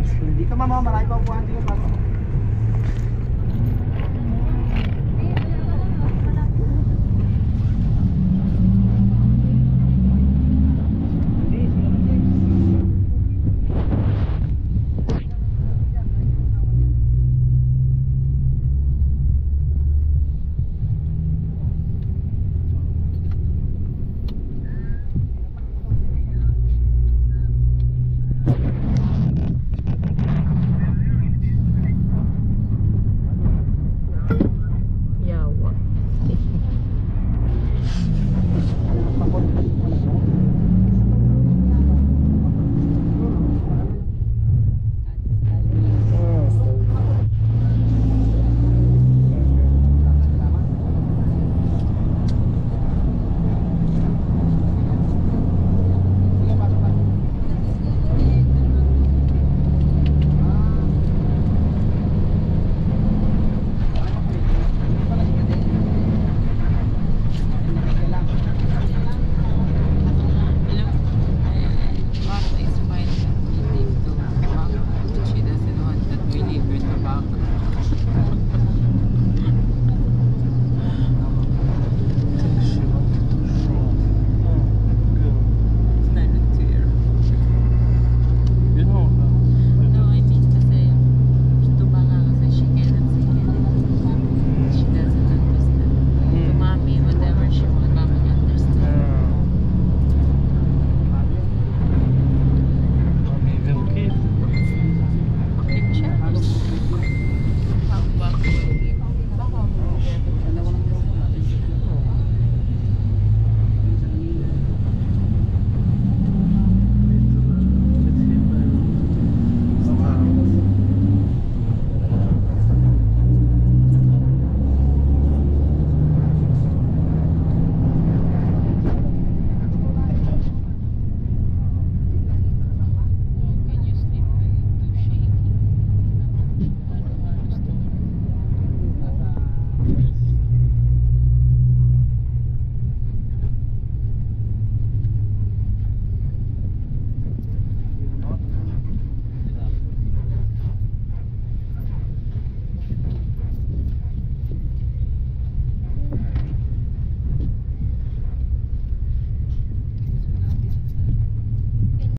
Hindi ka mamamarami pa buwan dito.